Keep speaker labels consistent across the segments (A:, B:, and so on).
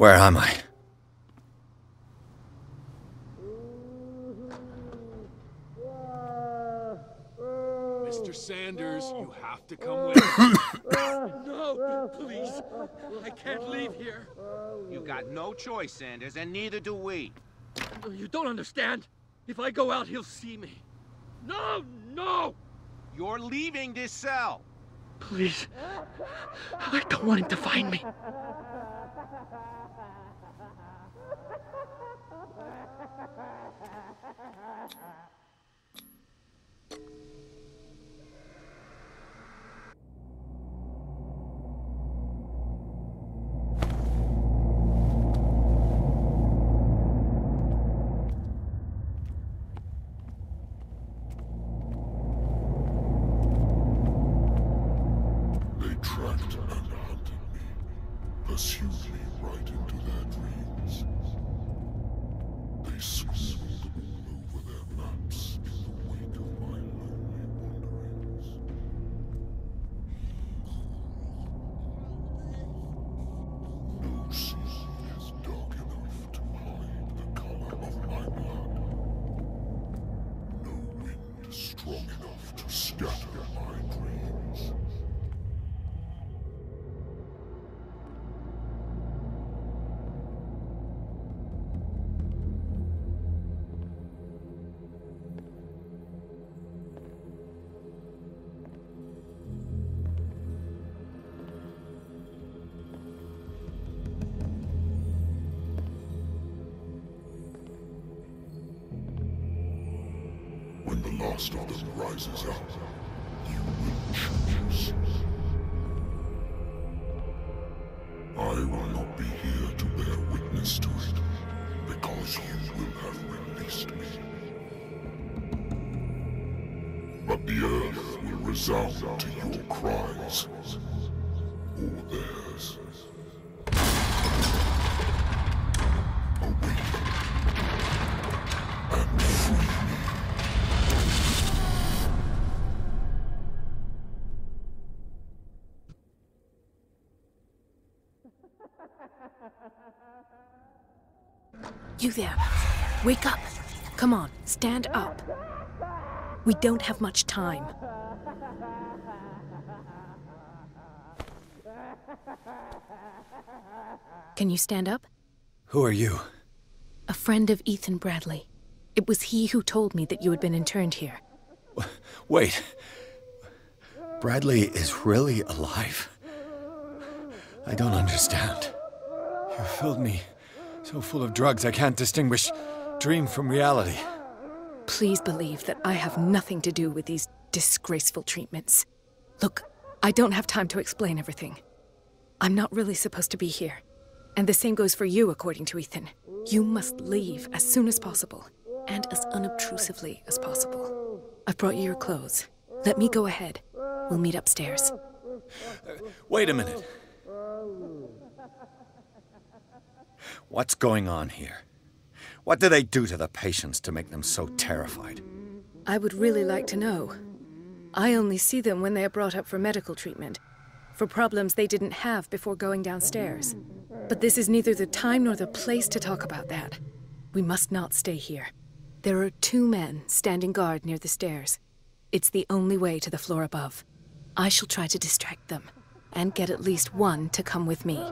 A: Where am I?
B: Mr. Sanders, you have to come with me.
C: No, please. I can't leave here.
D: You got no choice, Sanders, and neither do we.
C: You don't understand. If I go out, he'll see me. No, no!
D: You're leaving this cell.
C: Please. I don't want him to find me.
E: The last rises up, You
F: there. Wake up. Come on, stand up. We don't have much time. Can you stand up?
A: Who are you?
F: A friend of Ethan Bradley. It was he who told me that you had been interned here.
A: Wait. Bradley is really alive? I don't understand. You filled me so full of drugs I can't distinguish dream from reality.
F: Please believe that I have nothing to do with these disgraceful treatments. Look, I don't have time to explain everything. I'm not really supposed to be here. And the same goes for you, according to Ethan. You must leave as soon as possible, and as unobtrusively as possible. I've brought you your clothes. Let me go ahead. We'll meet upstairs.
A: Wait a minute. What's going on here? What do they do to the patients to make them so terrified?
F: I would really like to know. I only see them when they are brought up for medical treatment, for problems they didn't have before going downstairs. But this is neither the time nor the place to talk about that. We must not stay here. There are two men standing guard near the stairs. It's the only way to the floor above. I shall try to distract them, and get at least one to come with me.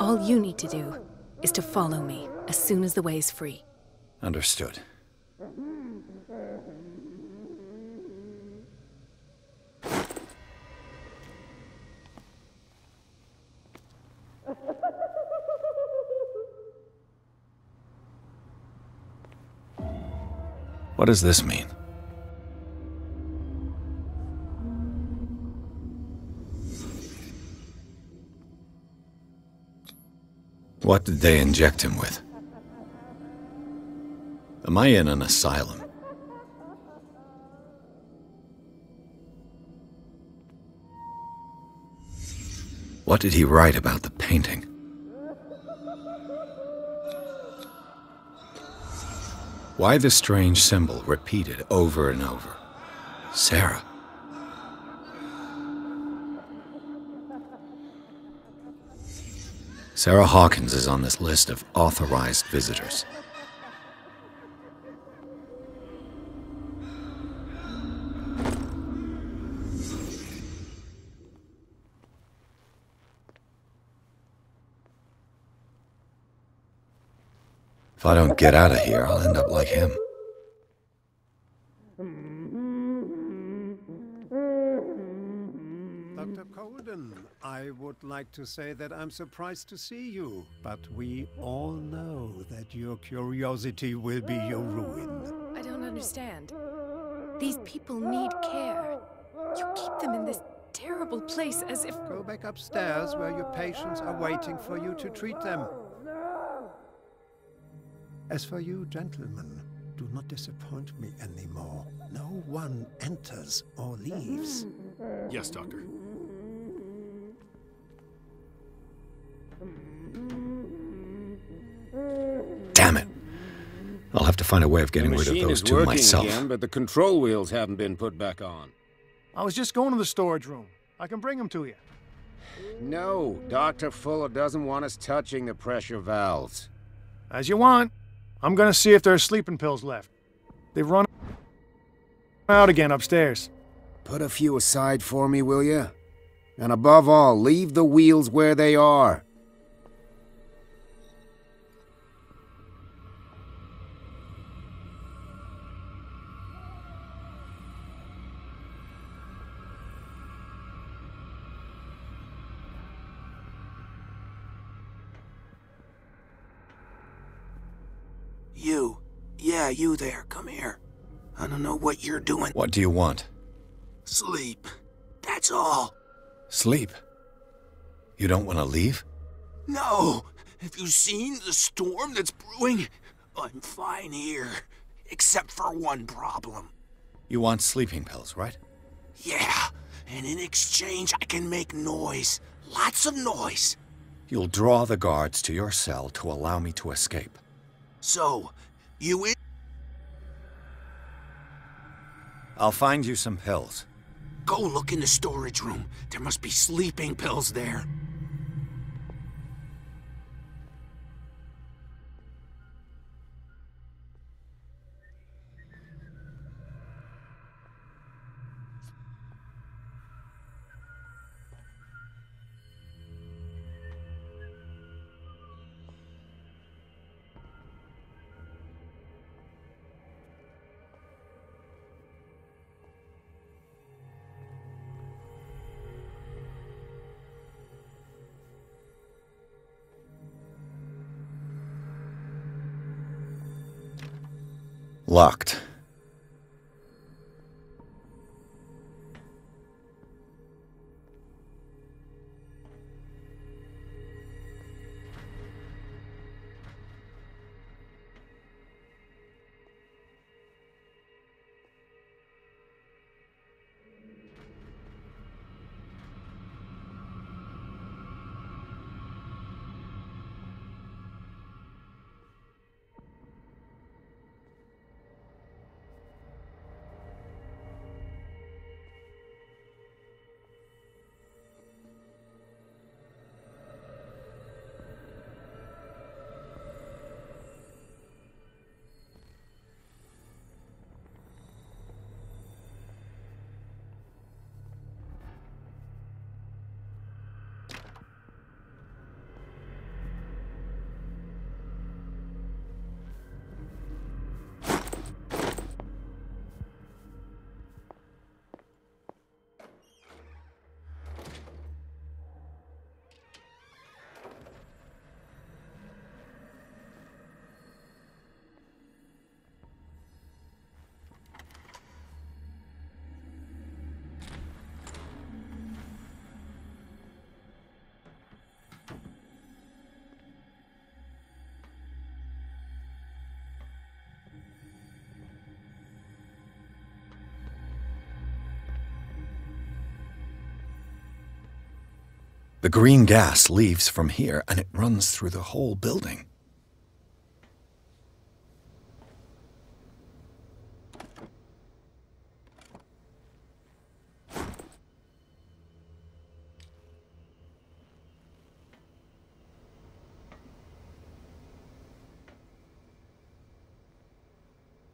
F: All you need to do is to follow me as soon as the way is free.
A: Understood. What does this mean? What did they inject him with? Am I in an asylum? What did he write about the painting? Why the strange symbol repeated over and over? Sarah. Sarah Hawkins is on this list of authorized visitors. If I don't get out of here, I'll end up like him.
G: Dr. Colden, I would like to say that I'm surprised to see you, but we all know that your curiosity will be your ruin.
F: I don't understand. These people need care. You keep them in this terrible place as if.
G: Go back upstairs where your patients are waiting for you to treat them. As for you, gentlemen, do not disappoint me anymore. No one enters or leaves.
B: Yes, Doctor.
A: Damn it. I'll have to find a way of getting rid of
H: machine
A: those
H: is
A: two
H: working
A: myself.
H: again, but the control wheels haven't been put back on.
I: I was just going to the storage room. I can bring them to you.
H: No, Dr. Fuller doesn't want us touching the pressure valves.
I: As you want. I'm gonna see if there are sleeping pills left. They've run out again upstairs.
H: Put a few aside for me, will you? And above all, leave the wheels where they are.
D: You. Yeah, you there. Come here. I don't know what you're doing.
A: What do you want?
D: Sleep. That's all.
A: Sleep. You don't want to leave?
D: No. Have you seen the storm that's brewing? I'm fine here. Except for one problem.
A: You want sleeping pills, right?
D: Yeah. And in exchange, I can make noise. Lots of noise.
A: You'll draw the guards to your cell to allow me to escape.
D: So, you in?
A: I'll find you some pills.
D: Go look in the storage room. There must be sleeping pills there.
A: Locked. The green gas leaves from here and it runs through the whole building.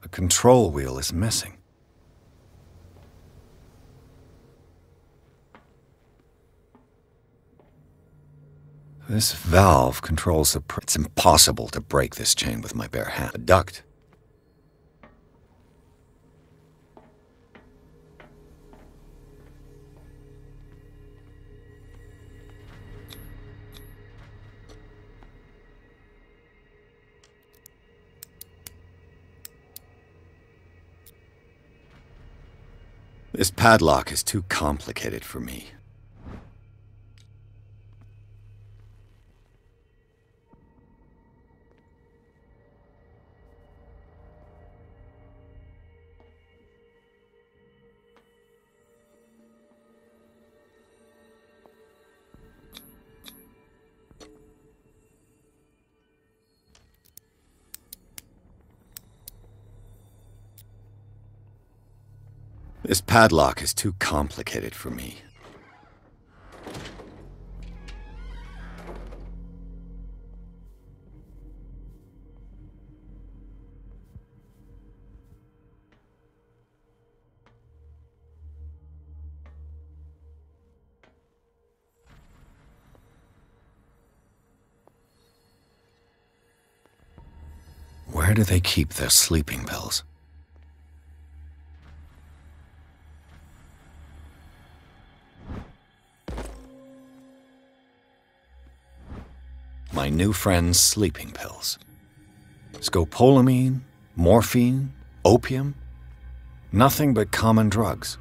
A: The control wheel is missing. This valve controls the. It's impossible to break this chain with my bare hand. A duct. This padlock is too complicated for me. This padlock is too complicated for me. Where do they keep their sleeping pills? My new friend's sleeping pills. Scopolamine, morphine, opium. Nothing but common drugs.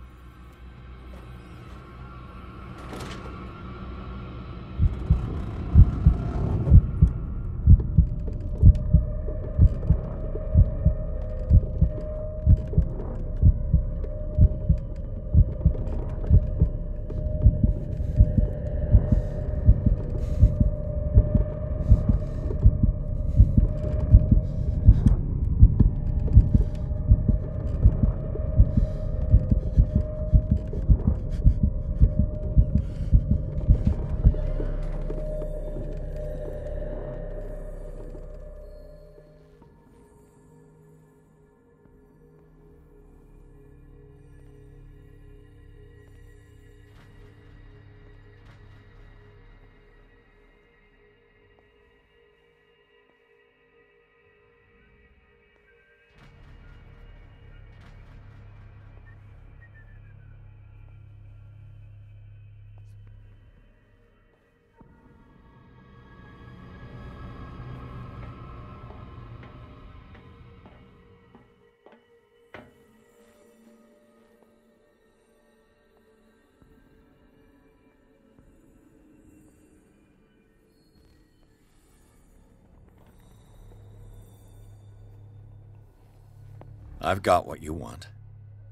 A: I've got what you want.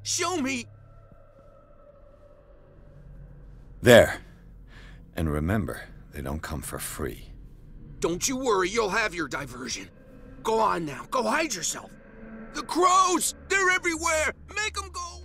D: Show me!
A: There. And remember, they don't come for free.
D: Don't you worry, you'll have your diversion. Go on now, go hide yourself. The crows! They're everywhere! Make them go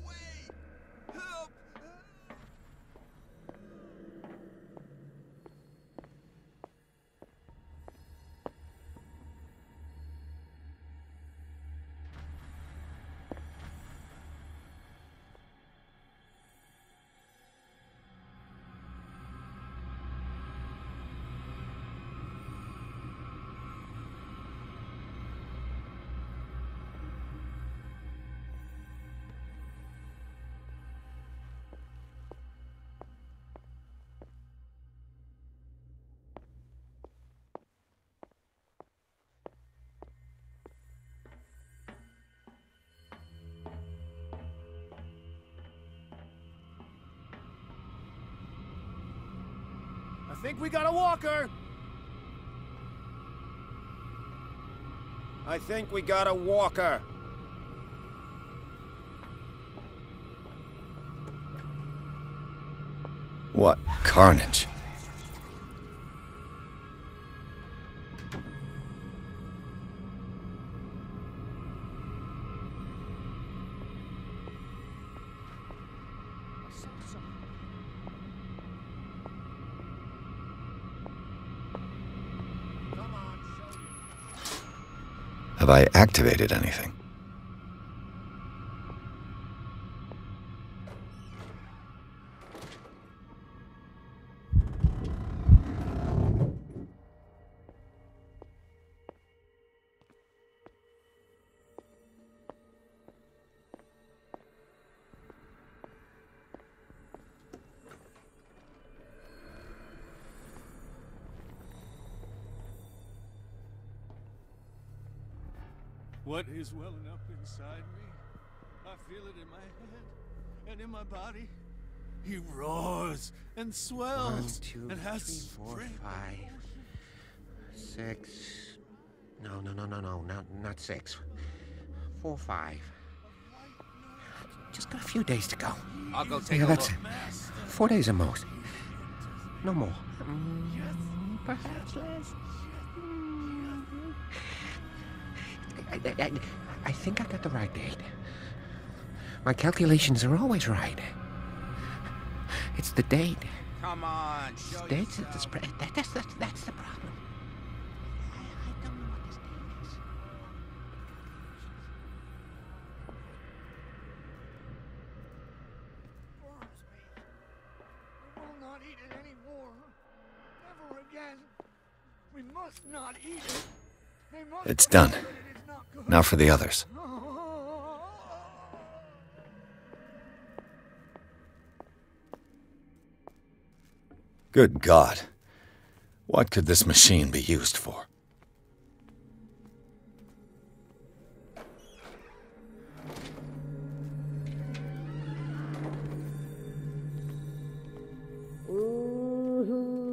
I: think we got a walker.
H: I think we got a walker.
A: What carnage? I activated anything?
B: What is welling up inside me. I feel it in my head and in my body. He roars and swells
J: One, two,
B: and has
J: three, four,
B: strength.
J: five, six. No, no, no, no, no, not not six. Four, five. Just got a few days to go.
D: I'll go take
J: yeah,
D: a
J: that's
D: look.
J: it. Four days at most. No more. Mm, perhaps less. I, I, I, I think I got the right date. My calculations are always right. It's the date.
D: Come on, show
J: Dates
D: yourself.
J: at the spread. That, that's, that's, that's the problem. I, I don't know what this date is.
I: We will not eat it anymore. Never again. We must not eat it. They must
A: It's done. Now for the others. Good God. What could this machine be used for?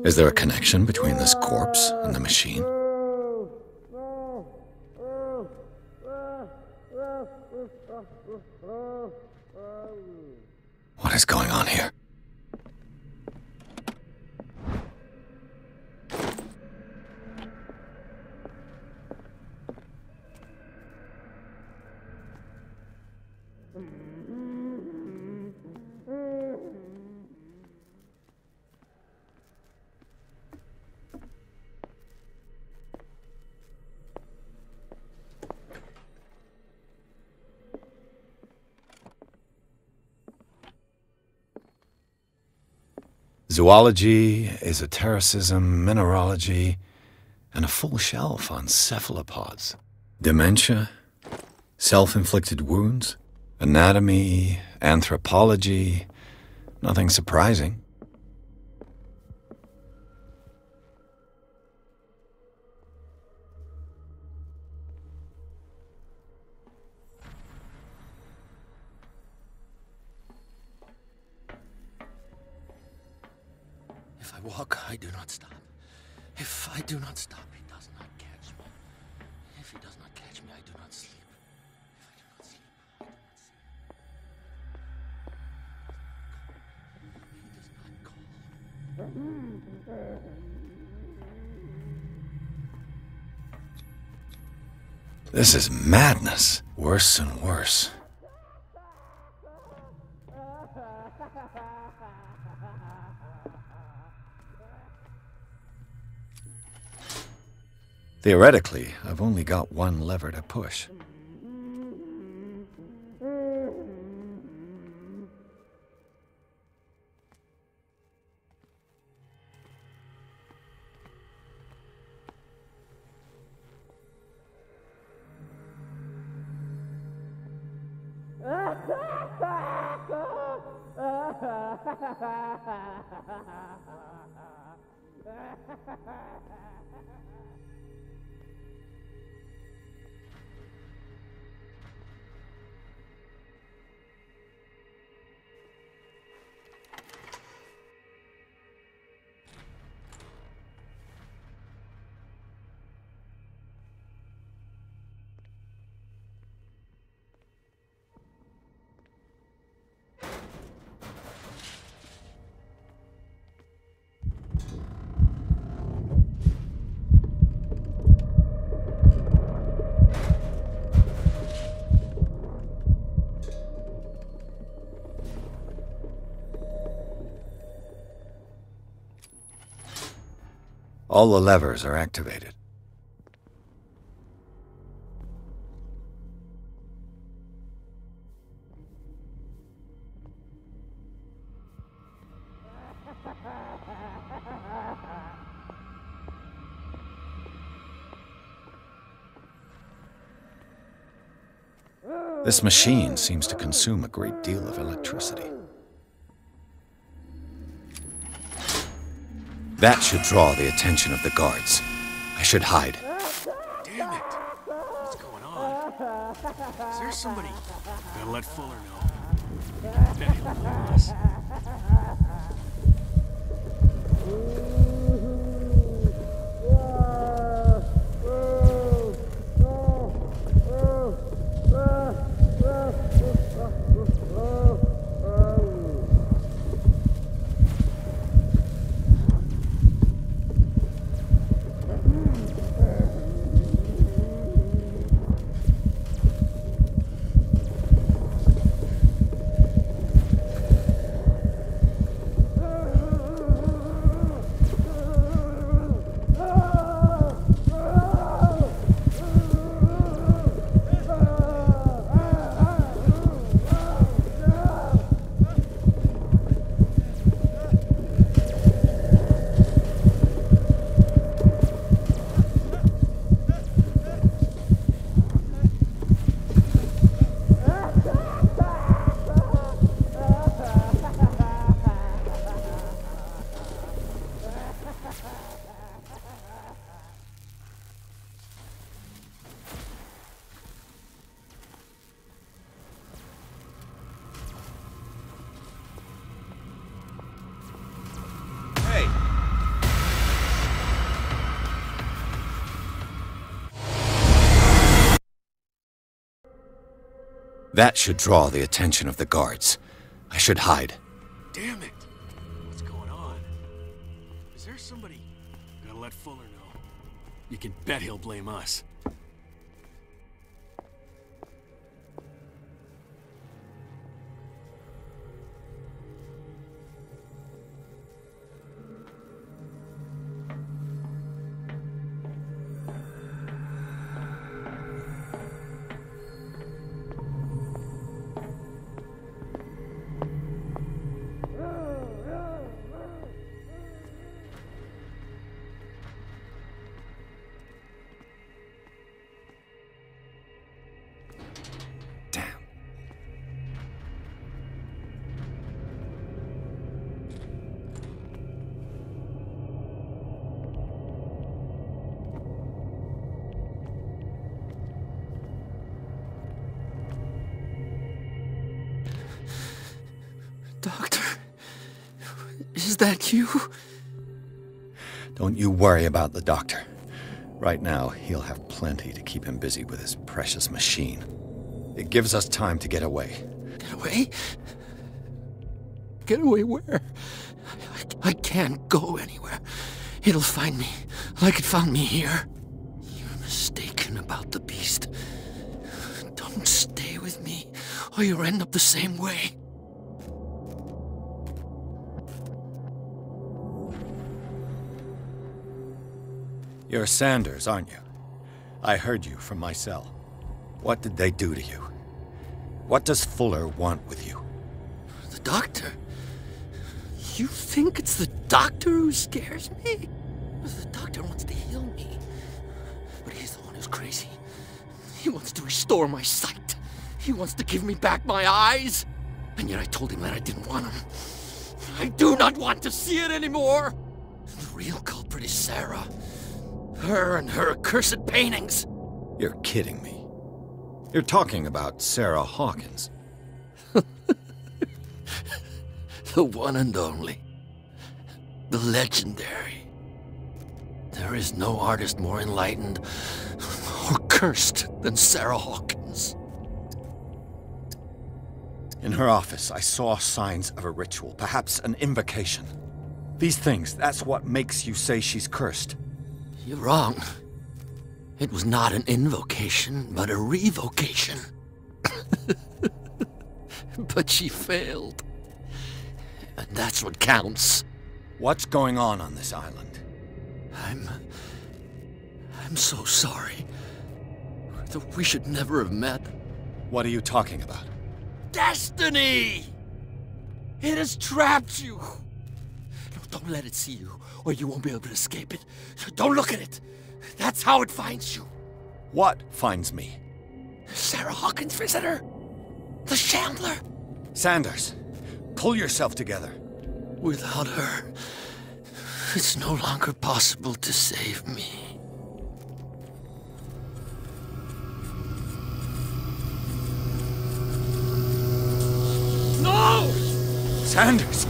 A: Is there a connection between this corpse and the machine? What is going on here? Zoology, esotericism, mineralogy, and a full shelf on cephalopods. Dementia, self inflicted wounds, anatomy, anthropology. Nothing surprising.
J: Walk, I do not stop. If I do not stop, he does not catch me. If he does not catch me, I do not sleep.
A: This is madness. Worse and worse. Theoretically, I've only got one lever to push. All the levers are activated. This machine seems to consume a great deal of electricity. That should draw the attention of the guards. I should hide.
B: Damn it! What's going on? Is there somebody? Gotta let Fuller know. Bet
A: That should draw the attention of the guards. I should hide.
B: Damn it! What's going on? Is there somebody? Gotta let Fuller know. You can bet he'll blame us.
K: That you?
A: Don't you worry about the doctor. Right now, he'll have plenty to keep him busy with his precious machine. It gives us time to get away.
K: Get away? Get away where? I, I can't go anywhere. It'll find me, like it found me here. You're mistaken about the beast. Don't stay with me, or you'll end up the same way.
A: You're Sanders, aren't you? I heard you from my cell. What did they do to you? What does Fuller want with you?
K: The doctor? You think it's the doctor who scares me? The doctor wants to heal me. But he's the one who's crazy. He wants to restore my sight. He wants to give me back my eyes. And yet I told him that I didn't want him. I do not want to see it anymore. The real culprit is Sarah. Her and her accursed paintings.
A: You're kidding me. You're talking about Sarah Hawkins.
K: The one and only. The legendary. There is no artist more enlightened or cursed than Sarah Hawkins.
A: In her office, I saw signs of a ritual, perhaps an invocation. These things, that's what makes you say she's cursed.
K: You're wrong. It was not an invocation, but a revocation. but she failed. And that's what counts.
A: What's going on on this island?
K: I'm. I'm so sorry. That we should never have met.
A: What are you talking about?
K: Destiny! It has trapped you! Don't let it see you, or you won't be able to escape it. Don't look at it. That's how it finds you.
A: What finds me?
K: Sarah Hawkins' visitor. The Shambler.
A: Sanders, pull yourself together.
K: Without her, it's no longer possible to save me.
A: No! Sanders!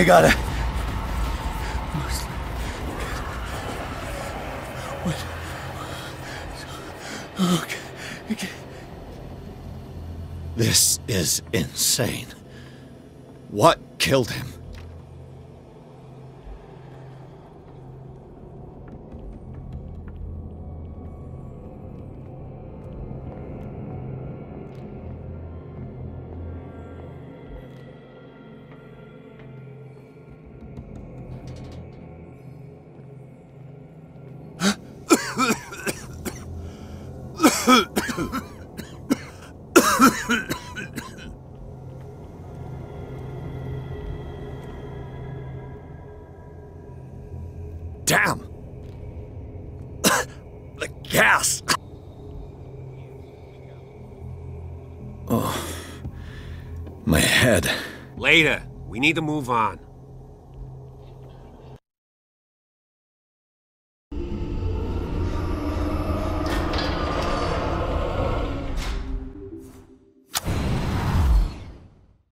A: I gotta What? Okay. okay. This is insane. What killed him? Oh. My head.
L: Later. We need to move on.